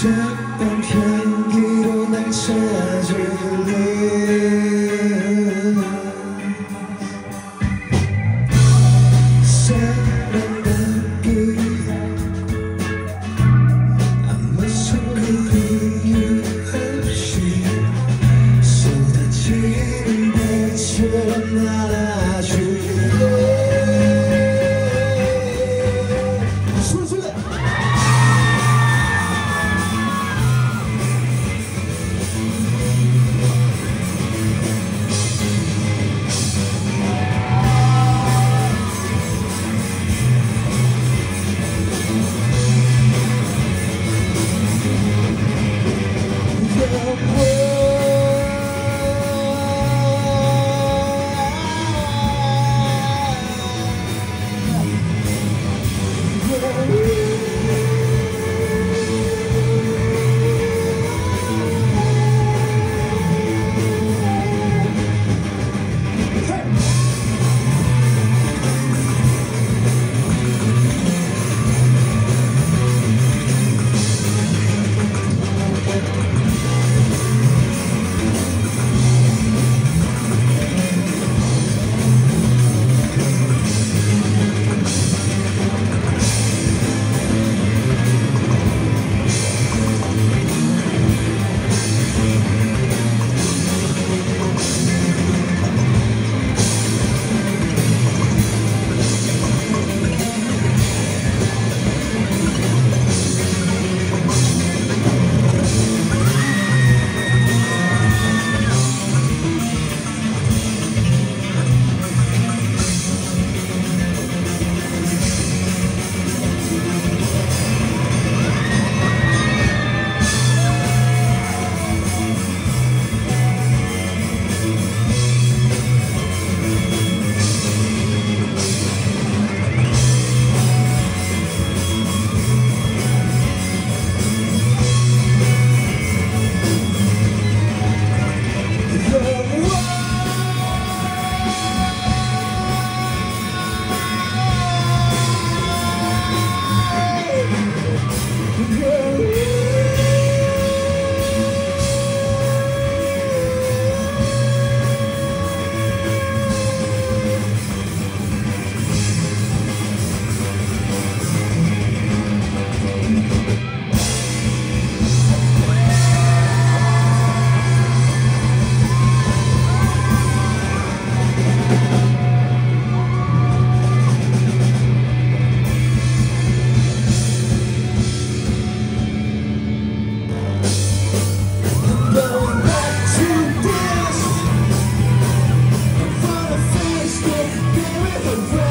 작은 향기로 날 찾을래? 사랑받기 그 아무 생각 이유 없이 쏟아지는 대처럼 나 Yeah.